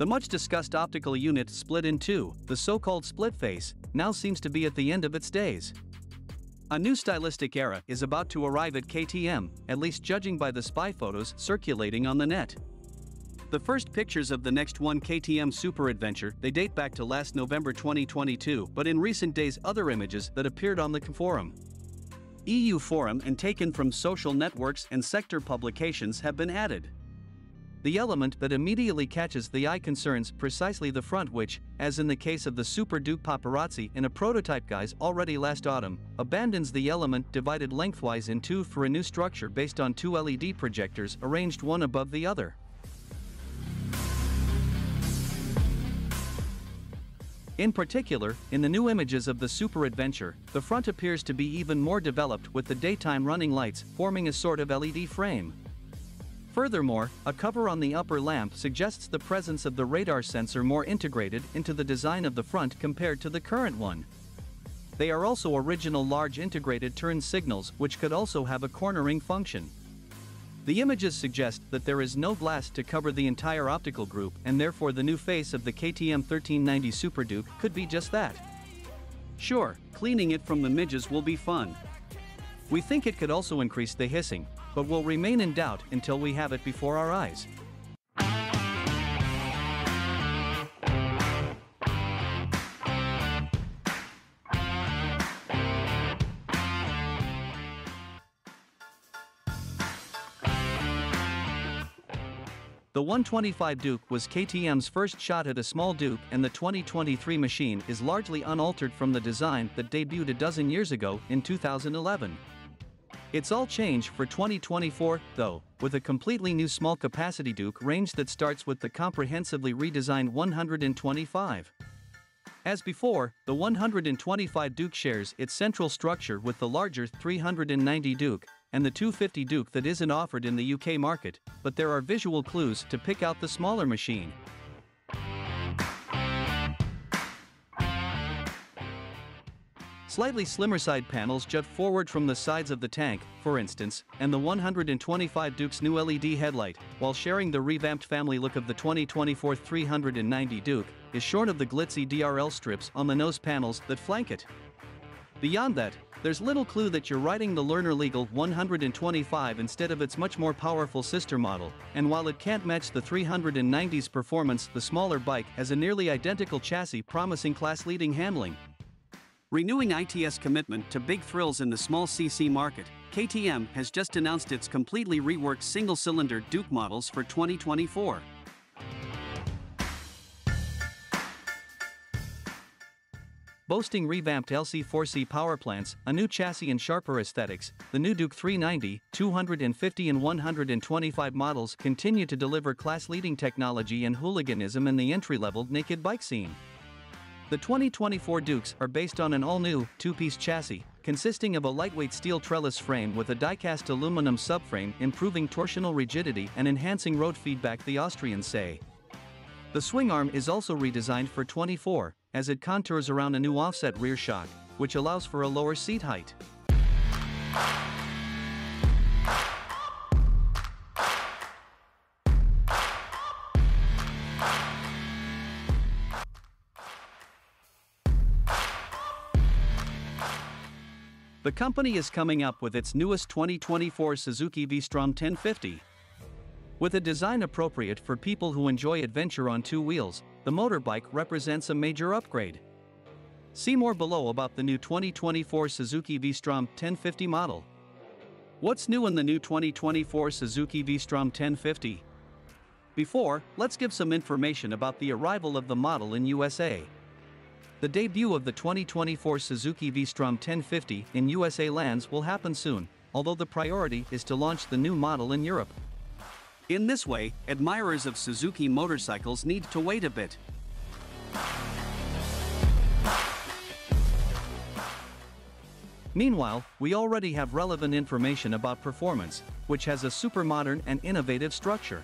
The much discussed optical unit split in two, the so-called split face, now seems to be at the end of its days. A new stylistic era is about to arrive at KTM, at least judging by the spy photos circulating on the net. The first pictures of the next one KTM Super Adventure, they date back to last November 2022, but in recent days other images that appeared on the forum. EU forum and taken from social networks and sector publications have been added. The element that immediately catches the eye concerns precisely the front which, as in the case of the Super Duke paparazzi in a prototype guise already last autumn, abandons the element divided lengthwise in two for a new structure based on two LED projectors arranged one above the other. In particular, in the new images of the Super Adventure, the front appears to be even more developed with the daytime running lights forming a sort of LED frame. Furthermore, a cover on the upper lamp suggests the presence of the radar sensor more integrated into the design of the front compared to the current one. They are also original large integrated turn signals which could also have a cornering function. The images suggest that there is no glass to cover the entire optical group and therefore the new face of the KTM 1390 Super Duke could be just that. Sure, cleaning it from the midges will be fun. We think it could also increase the hissing, but will remain in doubt until we have it before our eyes. The 125 Duke was KTM's first shot at a small Duke and the 2023 machine is largely unaltered from the design that debuted a dozen years ago in 2011. It's all change for 2024, though, with a completely new small capacity Duke range that starts with the comprehensively redesigned 125. As before, the 125 Duke shares its central structure with the larger 390 Duke and the 250 Duke that isn't offered in the UK market, but there are visual clues to pick out the smaller machine. Slightly slimmer side panels jut forward from the sides of the tank, for instance, and the 125 Duke's new LED headlight, while sharing the revamped family look of the 2024 390 Duke, is shorn of the glitzy DRL strips on the nose panels that flank it. Beyond that, there's little clue that you're riding the Learner Legal 125 instead of its much more powerful sister model, and while it can't match the 390's performance, the smaller bike has a nearly identical chassis promising class-leading handling. Renewing ITS commitment to big thrills in the small CC market, KTM has just announced its completely reworked single-cylinder Duke models for 2024. Boasting revamped LC4C power plants, a new chassis and sharper aesthetics, the new Duke 390, 250 and 125 models continue to deliver class-leading technology and hooliganism in the entry-level naked bike scene. The 2024 Dukes are based on an all-new, two-piece chassis, consisting of a lightweight steel trellis frame with a die-cast aluminum subframe improving torsional rigidity and enhancing road feedback the Austrians say. The swing arm is also redesigned for 24, as it contours around a new offset rear shock, which allows for a lower seat height. The company is coming up with its newest 2024 Suzuki V-Strom 1050. With a design appropriate for people who enjoy adventure on two wheels, the motorbike represents a major upgrade. See more below about the new 2024 Suzuki V-Strom 1050 model. What's new in the new 2024 Suzuki V-Strom 1050? Before, let's give some information about the arrival of the model in USA. The debut of the 2024 Suzuki V-Strom 1050 in USA lands will happen soon, although the priority is to launch the new model in Europe. In this way, admirers of Suzuki motorcycles need to wait a bit. Meanwhile, we already have relevant information about performance, which has a super modern and innovative structure.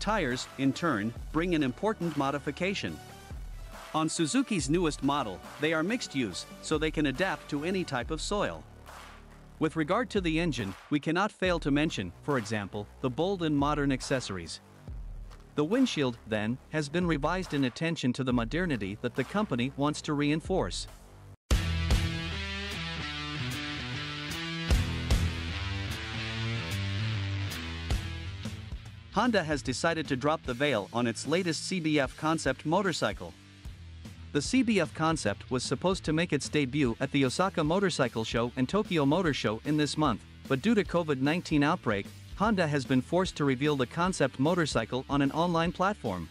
Tires, in turn, bring an important modification. On Suzuki's newest model, they are mixed use, so they can adapt to any type of soil. With regard to the engine, we cannot fail to mention, for example, the bold and modern accessories. The windshield, then, has been revised in attention to the modernity that the company wants to reinforce. Honda has decided to drop the veil on its latest CBF concept motorcycle. The CBF concept was supposed to make its debut at the Osaka Motorcycle Show and Tokyo Motor Show in this month, but due to COVID-19 outbreak, Honda has been forced to reveal the concept motorcycle on an online platform.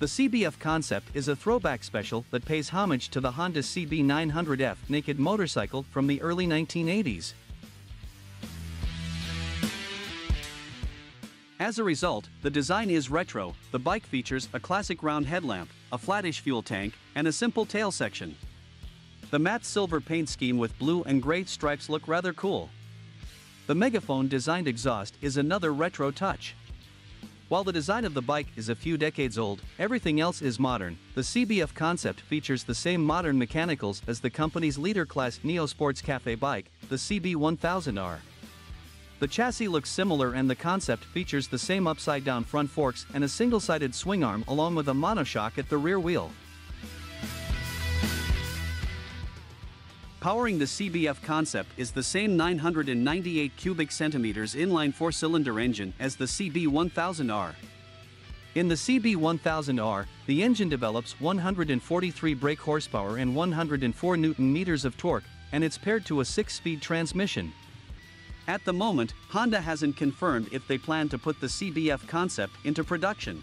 The CBF concept is a throwback special that pays homage to the Honda CB900F naked motorcycle from the early 1980s. As a result, the design is retro, the bike features a classic round headlamp, a flattish fuel tank, and a simple tail section. The matte silver paint scheme with blue and gray stripes look rather cool. The megaphone designed exhaust is another retro touch. While the design of the bike is a few decades old, everything else is modern. The CBF concept features the same modern mechanicals as the company's leader class Neo Sports Cafe bike, the CB1000R. The chassis looks similar and the concept features the same upside down front forks and a single sided swing arm along with a monoshock at the rear wheel. Powering the CBF concept is the same 998 cubic centimeters inline four-cylinder engine as the CB1000R. In the CB1000R, the engine develops 143 brake horsepower and 104 newton meters of torque, and it's paired to a 6-speed transmission. At the moment, Honda hasn't confirmed if they plan to put the CBF concept into production.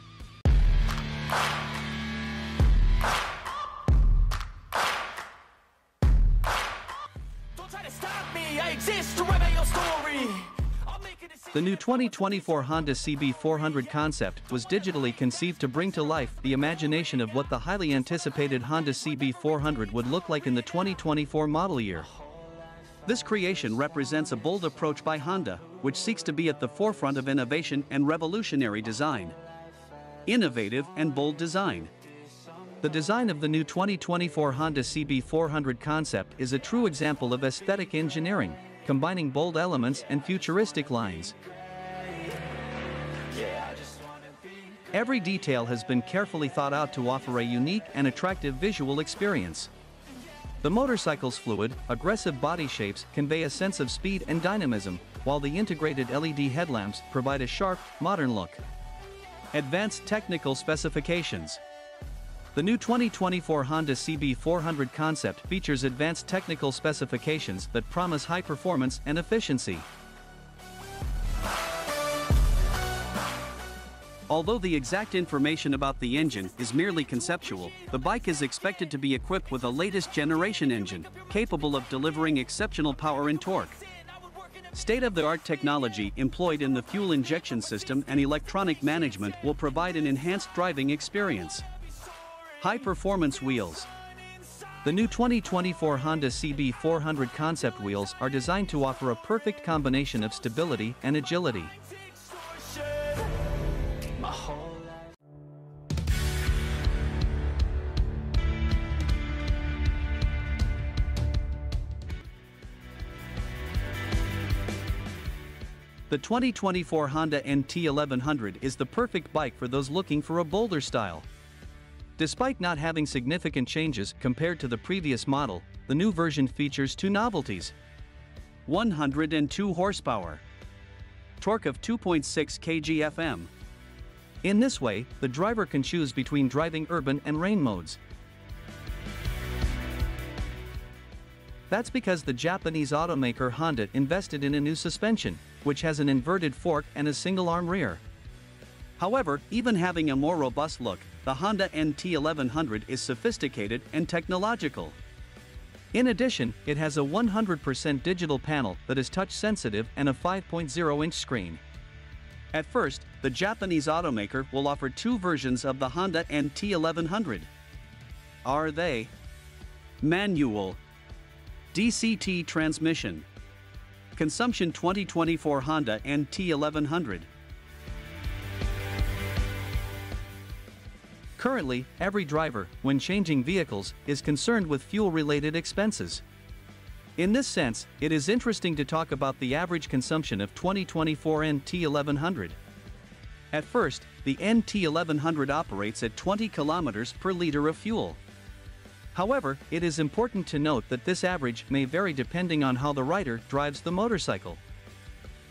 The new 2024 Honda CB400 concept was digitally conceived to bring to life the imagination of what the highly anticipated Honda CB400 would look like in the 2024 model year. This creation represents a bold approach by Honda, which seeks to be at the forefront of innovation and revolutionary design. Innovative and bold design. The design of the new 2024 Honda CB400 concept is a true example of aesthetic engineering combining bold elements and futuristic lines. Every detail has been carefully thought out to offer a unique and attractive visual experience. The motorcycle's fluid, aggressive body shapes convey a sense of speed and dynamism, while the integrated LED headlamps provide a sharp, modern look. Advanced technical specifications. The new 2024 Honda CB400 concept features advanced technical specifications that promise high performance and efficiency. Although the exact information about the engine is merely conceptual, the bike is expected to be equipped with a latest generation engine, capable of delivering exceptional power and torque. State-of-the-art technology employed in the fuel injection system and electronic management will provide an enhanced driving experience. High Performance Wheels The new 2024 Honda CB400 concept wheels are designed to offer a perfect combination of stability and agility. The 2024 Honda NT1100 is the perfect bike for those looking for a bolder style. Despite not having significant changes compared to the previous model, the new version features two novelties. 102 horsepower. Torque of 2.6 kg-Fm. In this way, the driver can choose between driving urban and rain modes. That's because the Japanese automaker Honda invested in a new suspension, which has an inverted fork and a single-arm rear. However, even having a more robust look, the Honda NT1100 is sophisticated and technological. In addition, it has a 100% digital panel that is touch sensitive and a 5.0 inch screen. At first, the Japanese automaker will offer two versions of the Honda NT1100. Are they? Manual DCT transmission Consumption 2024 Honda NT1100 Currently, every driver, when changing vehicles, is concerned with fuel-related expenses. In this sense, it is interesting to talk about the average consumption of 2024 NT1100. At first, the NT1100 operates at 20 km per liter of fuel. However, it is important to note that this average may vary depending on how the rider drives the motorcycle.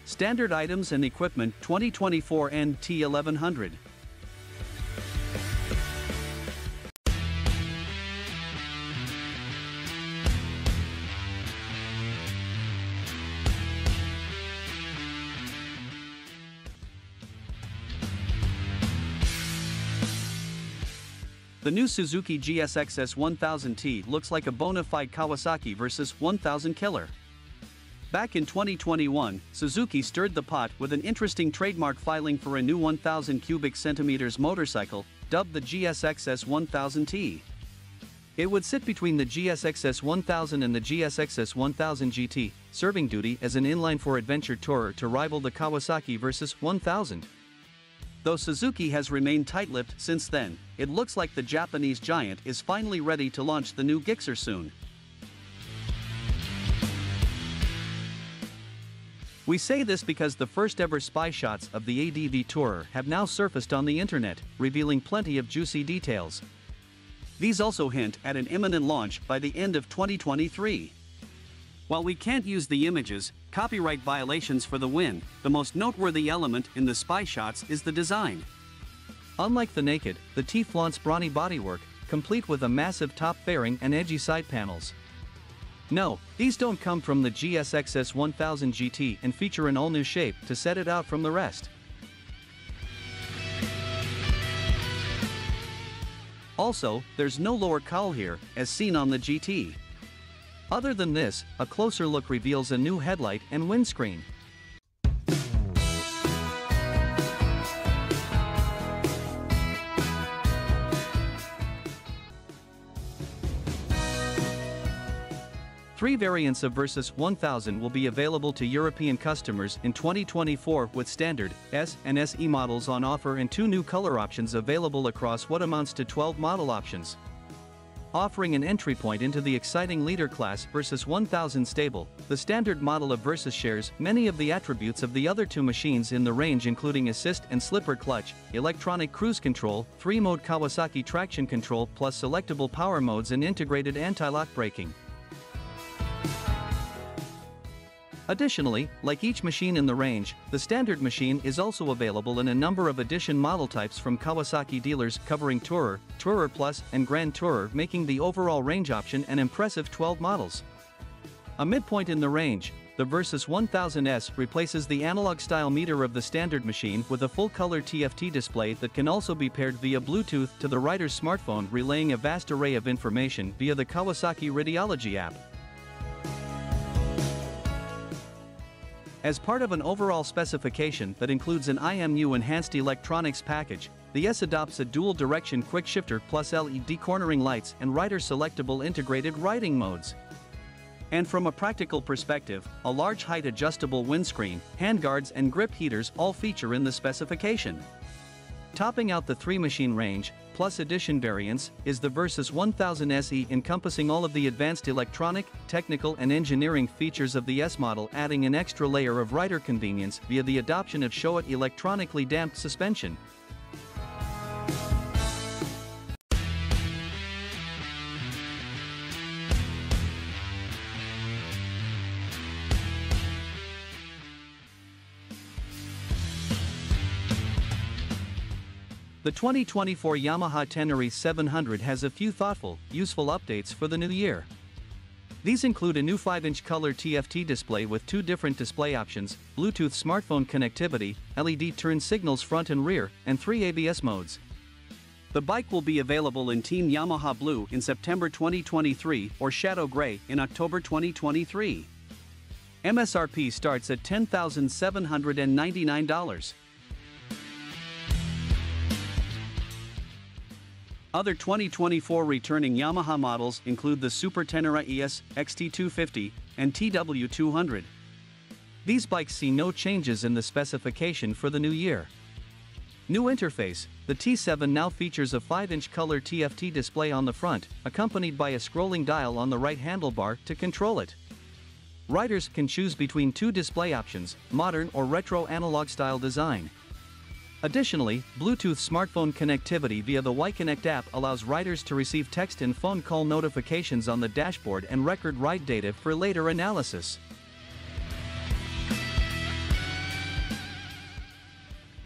Standard items and equipment 2024 NT1100. The new Suzuki GSX-S 1000T looks like a bona fide Kawasaki Versys 1000 killer. Back in 2021, Suzuki stirred the pot with an interesting trademark filing for a new 1000 cubic centimeters motorcycle, dubbed the GSX-S 1000T. It would sit between the GSX-S 1000 and the GSX-S 1000 GT, serving duty as an inline-four adventure tourer to rival the Kawasaki Versys 1000. Though Suzuki has remained tight-lipped since then, it looks like the Japanese giant is finally ready to launch the new Gixxer soon. We say this because the first ever spy shots of the ADV Tourer have now surfaced on the internet, revealing plenty of juicy details. These also hint at an imminent launch by the end of 2023. While we can't use the images, copyright violations for the win, the most noteworthy element in the spy shots is the design. Unlike the Naked, the T flaunts brawny bodywork, complete with a massive top fairing and edgy side panels. No, these don't come from the GSX-S 1000 GT and feature an all-new shape to set it out from the rest. Also, there's no lower cowl here, as seen on the GT. Other than this, a closer look reveals a new headlight and windscreen. Three variants of Versys 1000 will be available to European customers in 2024 with standard, S and SE models on offer and two new color options available across what amounts to 12 model options offering an entry point into the exciting leader class Versys 1000 stable. The standard model of Versys shares many of the attributes of the other two machines in the range including assist and slipper clutch, electronic cruise control, 3-mode Kawasaki traction control plus selectable power modes and integrated anti-lock braking. Additionally, like each machine in the range, the standard machine is also available in a number of addition model types from Kawasaki dealers covering Tourer, Tourer Plus, and Grand Tourer making the overall range option an impressive 12 models. A midpoint in the range, the Versys 1000S replaces the analog-style meter of the standard machine with a full-color TFT display that can also be paired via Bluetooth to the rider's smartphone relaying a vast array of information via the Kawasaki Rideology app. As part of an overall specification that includes an IMU enhanced electronics package, the S adopts a dual direction quick shifter plus LED cornering lights and rider selectable integrated riding modes. And from a practical perspective, a large height adjustable windscreen, handguards and grip heaters all feature in the specification. Topping out the three machine range, Plus Edition variants, is the Versys 1000 SE encompassing all of the advanced electronic, technical and engineering features of the S model adding an extra layer of rider convenience via the adoption of Showa electronically damped suspension, The 2024 Yamaha Tenere 700 has a few thoughtful, useful updates for the new year. These include a new 5-inch color TFT display with two different display options, Bluetooth smartphone connectivity, LED turn signals front and rear, and three ABS modes. The bike will be available in Team Yamaha Blue in September 2023 or Shadow Grey in October 2023. MSRP starts at $10,799. Other 2024 returning Yamaha models include the Super Tenere ES, XT250, and TW200. These bikes see no changes in the specification for the new year. New interface, the T7 now features a 5-inch color TFT display on the front, accompanied by a scrolling dial on the right handlebar to control it. Riders can choose between two display options, modern or retro analog style design. Additionally, Bluetooth smartphone connectivity via the Y-Connect app allows riders to receive text and phone call notifications on the dashboard and record ride data for later analysis.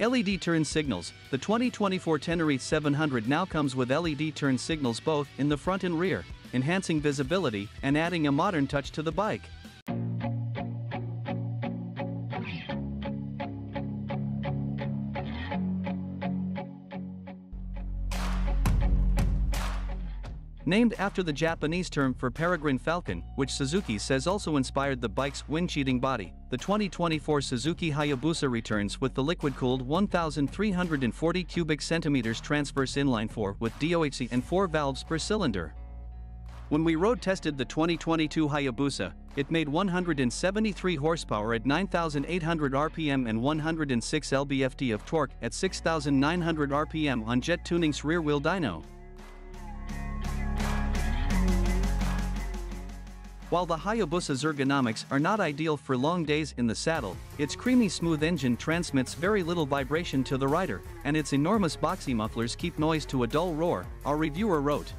LED turn signals. The 2024 Tenere 700 now comes with LED turn signals both in the front and rear, enhancing visibility and adding a modern touch to the bike. Named after the Japanese term for peregrine falcon, which Suzuki says also inspired the bike's wind-cheating body, the 2024 Suzuki Hayabusa returns with the liquid-cooled 1,340 cubic centimeters transverse inline 4 with DOHC and 4 valves per cylinder. When we road tested the 2022 Hayabusa, it made 173 horsepower at 9,800 RPM and 106 lb-ft of torque at 6,900 RPM on Jett Tuning's rear-wheel dyno. While the Hayabusa's ergonomics are not ideal for long days in the saddle, its creamy smooth engine transmits very little vibration to the rider, and its enormous boxy mufflers keep noise to a dull roar, our reviewer wrote.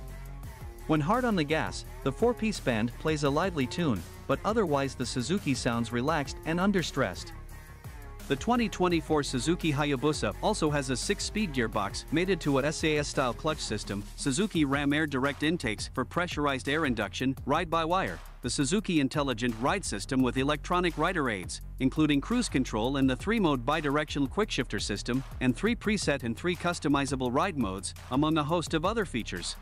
When hard on the gas, the four-piece band plays a lively tune, but otherwise the Suzuki sounds relaxed and understressed. The 2024 Suzuki Hayabusa also has a 6-speed gearbox mated to a SAS-style clutch system, Suzuki Ram Air Direct intakes for pressurized air induction, ride-by-wire, the Suzuki Intelligent Ride System with electronic rider aids, including cruise control and the 3-mode bidirectional quickshifter system, and 3 preset and 3 customizable ride modes, among a host of other features.